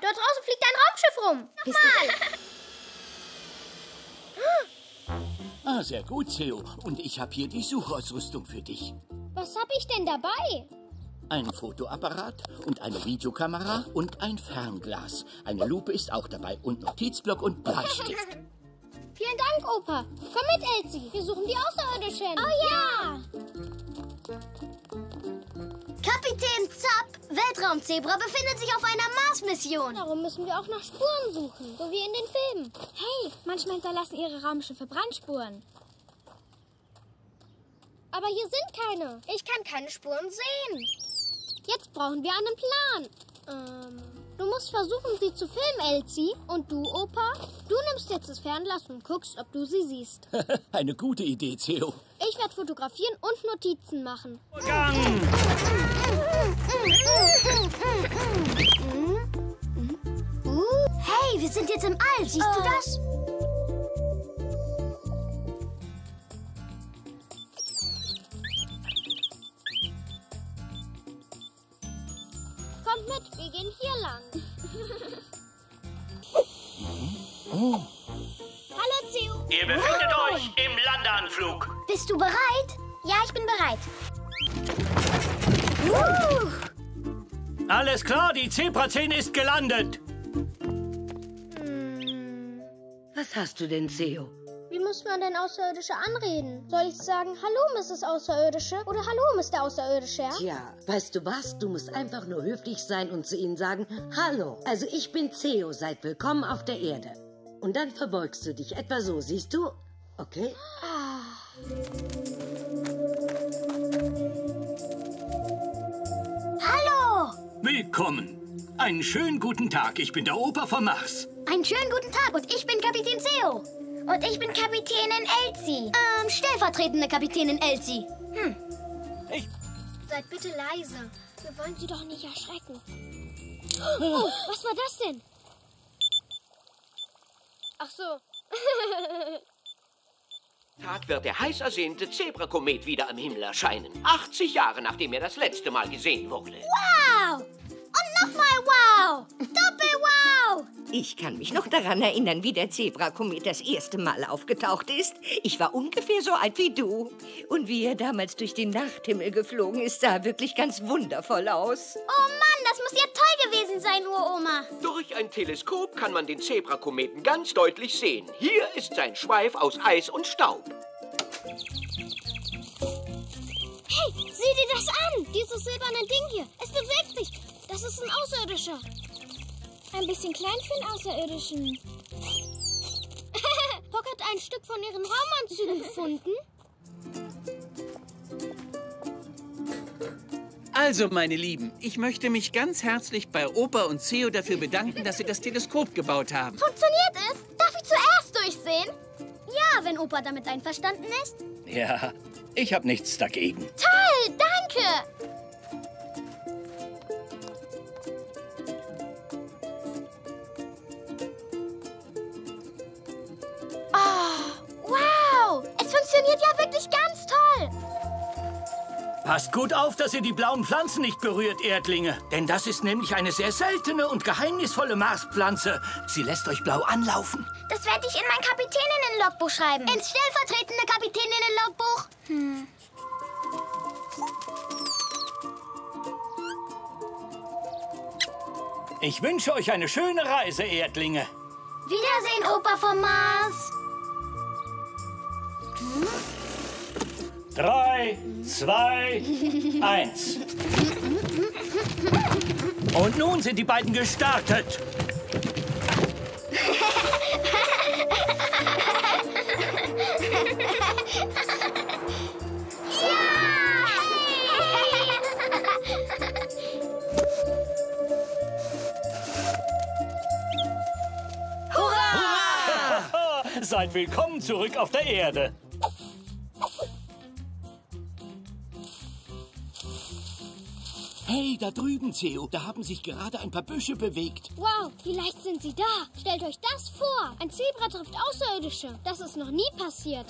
dort draußen fliegt ein Raumschiff rum. Nochmal. Ah, sehr gut, Theo. Und ich habe hier die Suchausrüstung für dich. Was hab ich denn dabei? Ein Fotoapparat und eine Videokamera und ein Fernglas. Eine Lupe ist auch dabei und Notizblock und Bleistift. Vielen Dank, Opa. Komm mit, Elsie. Wir suchen die Außerirdischen. Oh ja. Kapitän Zapp, Weltraumzebra, befindet sich auf einer Mars-Mission. Darum müssen wir auch nach Spuren suchen, so wie in den Filmen. Hey, manchmal hinterlassen ihre Raumschiffe Brandspuren. Aber hier sind keine. Ich kann keine Spuren sehen. Jetzt brauchen wir einen Plan. Ähm, du musst versuchen, sie zu filmen, Elsie. Und du, Opa, du nimmst jetzt das Fernglas und guckst, ob du sie siehst. eine gute Idee, Theo. Ich werde fotografieren und Notizen machen. Gang! Hey, wir sind jetzt im All. Siehst du das? Kommt mit, wir gehen hier lang. Hallo, Theo. Ihr befindet euch im Landeanflug. Bist du bereit? Ja, ich bin bereit. Alles klar, die Zebra 10 ist gelandet. Was hast du denn, Theo? Wie muss man denn Außerirdische anreden? Soll ich sagen, hallo, Mrs. Außerirdische? Oder hallo, Mr. Außerirdische? Tja, weißt du was? Du musst einfach nur höflich sein und zu ihnen sagen, hallo, also ich bin Theo, seid willkommen auf der Erde. Und dann verbeugst du dich etwa so, siehst du? Okay? Hallo! Willkommen. Einen schönen guten Tag. Ich bin der Opa vom Mars. Einen schönen guten Tag und ich bin Kapitän Theo. Und ich bin Kapitänin Elsie. Ähm, stellvertretende Kapitänin Elsie. Ich Seid bitte leise. Wir wollen sie doch nicht erschrecken. Oh, was war das denn? Ach so. Tag wird der heiß ersehnte Zebrakomet wieder am Himmel erscheinen. 80 Jahre nachdem er das letzte Mal gesehen wurde. Wow! Und nochmal wow! Doppel wow! Ich kann mich noch daran erinnern, wie der Zebrakomet das erste Mal aufgetaucht ist. Ich war ungefähr so alt wie du. Und wie er damals durch den Nachthimmel geflogen ist, sah wirklich ganz wundervoll aus. Oh Mann, das muss ja toll gewesen sein, Uroma. Durch ein Teleskop kann man den Zebrakometen ganz deutlich sehen. Hier ist sein Schweif aus Eis und Staub. Hey, sieh dir das an! Dieses silberne Ding hier. Es bewegt sich. Das ist ein Außerirdischer. Ein bisschen klein für einen Außerirdischen. Pock hat ein Stück von ihren Raumanzügen gefunden. Also, meine Lieben, ich möchte mich ganz herzlich bei Opa und Theo dafür bedanken, dass sie das Teleskop gebaut haben. Funktioniert es? Darf ich zuerst durchsehen? Ja, wenn Opa damit einverstanden ist. Ja, ich habe nichts dagegen. Toll, danke! Passt gut auf, dass ihr die blauen Pflanzen nicht berührt, Erdlinge. Denn das ist nämlich eine sehr seltene und geheimnisvolle Marspflanze. Sie lässt euch blau anlaufen. Das werde ich in mein Kapitäninnen-Logbuch schreiben. Ins stellvertretende Kapitäninnen-Logbuch. Ich wünsche euch eine schöne Reise, Erdlinge. Wiedersehen, Opa vom Mars. Drei, zwei, eins. Und nun sind die beiden gestartet. Seid willkommen zurück auf der Erde. Hey, da drüben, Theo, da haben sich gerade ein paar Büsche bewegt. Wow, wie leicht sind sie da? Stellt euch das vor. Ein Zebra trifft Außerirdische. Das ist noch nie passiert.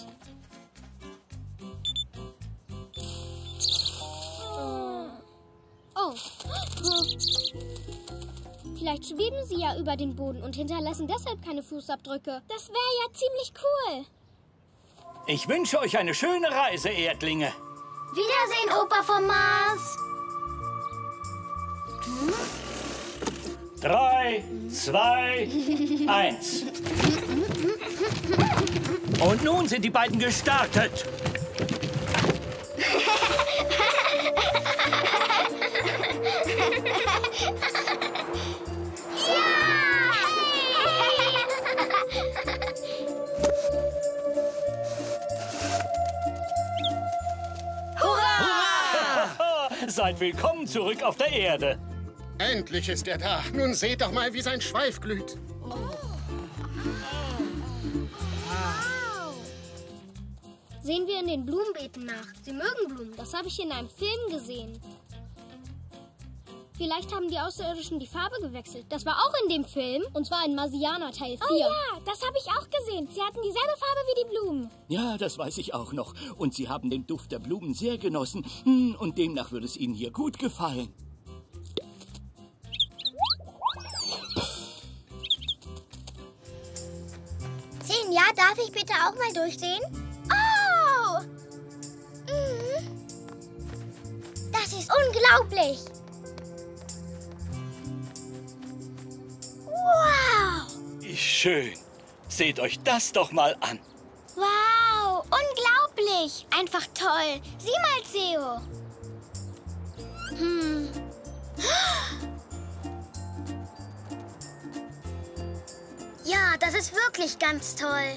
Oh. Vielleicht schweben sie ja über den Boden und hinterlassen deshalb keine Fußabdrücke. Das wäre ja ziemlich cool. Ich wünsche euch eine schöne Reise, Erdlinge. Wiedersehen, Opa vom Mars. Drei, zwei, eins. Und nun sind die beiden gestartet. Seid willkommen zurück auf der Erde. Endlich ist er da. Nun seht doch mal, wie sein Schweif glüht. Sehen wir in den Blumenbeeten nach. Sie mögen Blumen. Das habe ich in einem Film gesehen. Vielleicht haben die Außerirdischen die Farbe gewechselt. Das war auch in dem Film. Und zwar in Marsianer Teil 4. Oh ja, das habe ich auch gesehen. Sie hatten dieselbe Farbe wie die Blumen. Ja, das weiß ich auch noch. Und Sie haben den Duft der Blumen sehr genossen. Hm, Und demnach würde es Ihnen hier gut gefallen. Jahre darf ich bitte auch mal durchsehen? Oh! Mhm. Das ist unglaublich. Wow! Wie schön. Seht euch das doch mal an. Wow! Unglaublich! Einfach toll. Sieh mal, Theo. Hm. Ja, das ist wirklich ganz toll.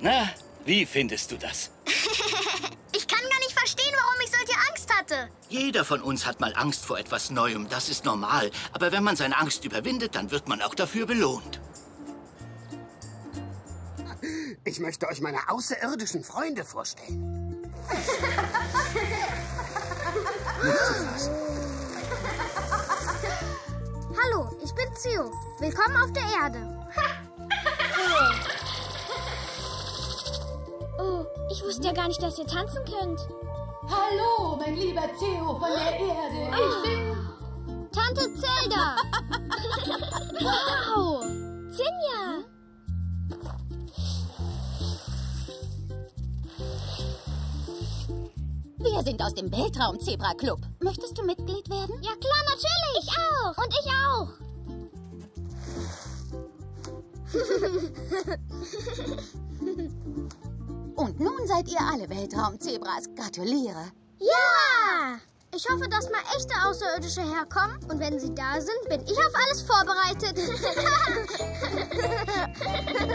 Na, wie findest du das? Ich kann gar nicht verstehen, warum ich solche Angst hatte. Jeder von uns hat mal Angst vor etwas Neuem. Das ist normal. Aber wenn man seine Angst überwindet, dann wird man auch dafür belohnt. Ich möchte euch meine außerirdischen Freunde vorstellen. Nicht zu fassen. Theo. Willkommen auf der Erde. Oh, ich wusste ja gar nicht, dass ihr tanzen könnt. Hallo, mein lieber Theo von der Erde. Ich bin... Tante Zelda! wow! Sinja! Wir sind aus dem Weltraum-Zebra-Club. Möchtest du Mitglied werden? Ja klar, natürlich! Ich auch! Und ich auch! Und nun seid ihr alle Weltraum-Zebras. Gratuliere. Ja! Ich hoffe, dass mal echte Außerirdische herkommen. Und wenn sie da sind, bin ich auf alles vorbereitet.